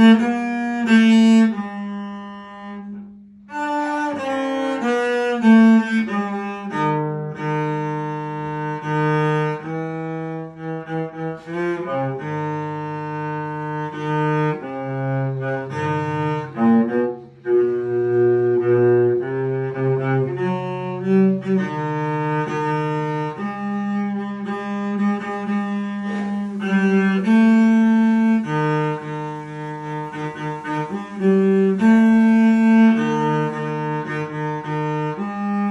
Mm-hmm.